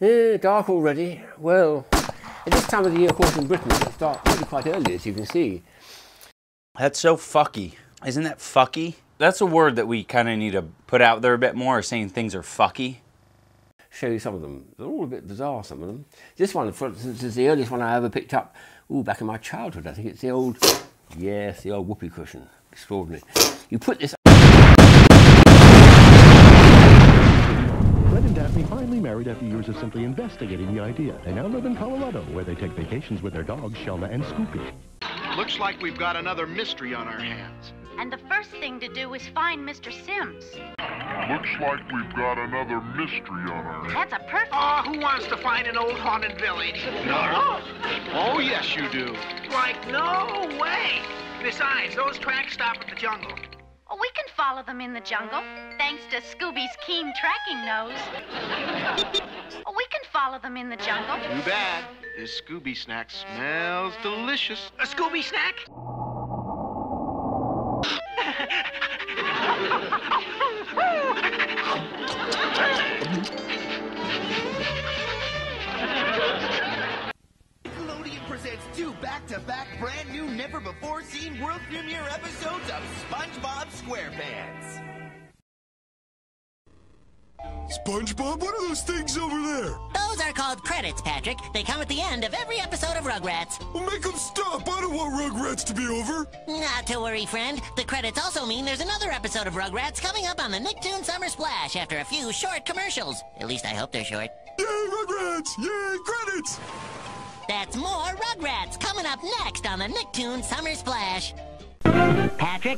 Yeah, dark already. Well, at this time of the year, of course, in Britain, it's starts really quite early, as you can see. That's so fucky. Isn't that fucky? That's a word that we kind of need to put out there a bit more, saying things are fucky. Show you some of them. They're all a bit bizarre, some of them. This one, for instance, is the earliest one I ever picked up. Ooh, back in my childhood, I think it's the old, yes, the old whoopee cushion. Extraordinary. You put this married after years of simply investigating the idea. They now live in Colorado, where they take vacations with their dogs, Shelna and Scoopy. Looks like we've got another mystery on our hands. And the first thing to do is find Mr. Sims. Looks like we've got another mystery on our hands. That's a perfect. Oh, who wants to find an old haunted village? No. Oh, yes, you do. Like, no way. Besides, those tracks stop at the jungle. We can follow them in the jungle, thanks to Scooby's keen tracking nose. oh, we can follow them in the jungle. Too bad. This Scooby snack smells delicious. A Scooby snack? Nickelodeon two back-to-back brand new, never-before-seen world premiere episodes of SpongeBob SquarePants. SpongeBob, what are those things over there? Those are called credits, Patrick. They come at the end of every episode of Rugrats. Well, make them stop. I don't want Rugrats to be over. Not to worry, friend. The credits also mean there's another episode of Rugrats coming up on the Nicktoon Summer Splash after a few short commercials. At least I hope they're short. Yay, Rugrats! Yay, credits! That's more Rugrats coming up next on the Nicktoon Summer Splash. Patrick?